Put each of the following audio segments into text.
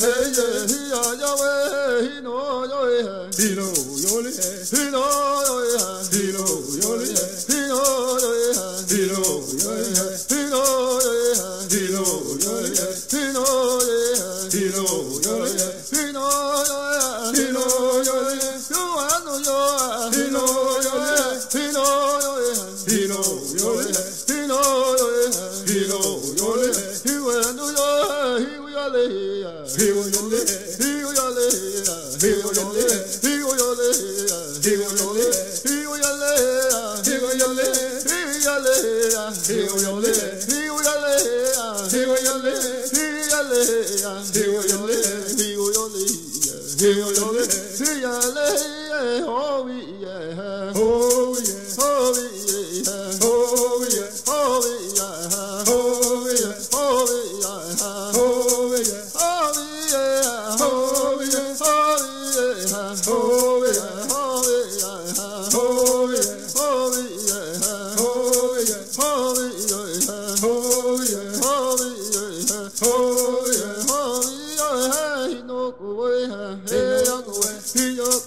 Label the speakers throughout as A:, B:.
A: He know your he know your he know. Give your love.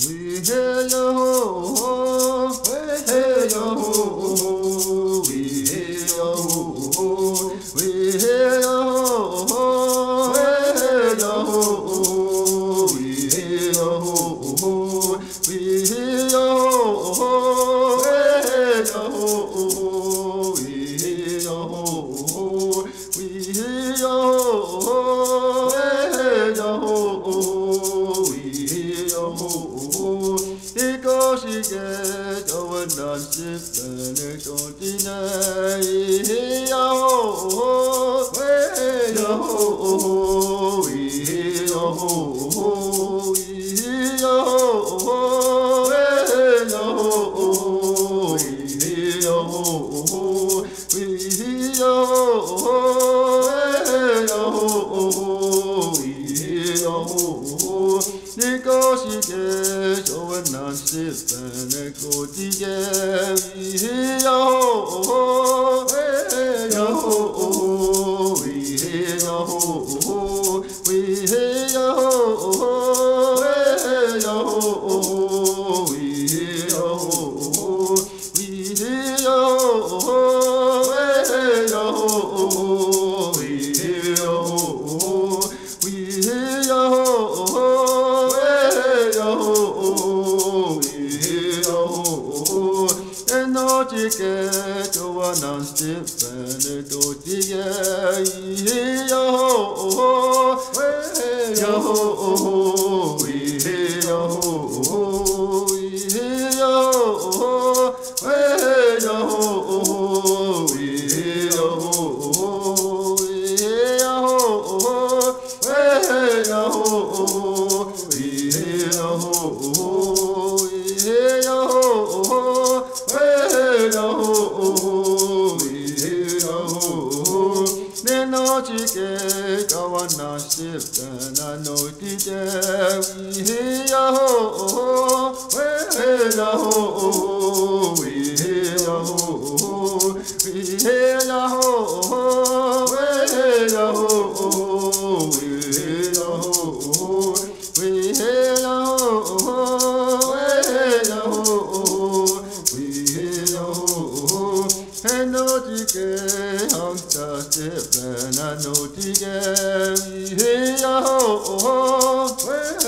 A: We hey ho! we hey ho! Acip beni çodine yahu nashiten kodiye yo yo Get to anan ste pen to ti ye yo ho yo ho I know to get here, oh, oh, oh,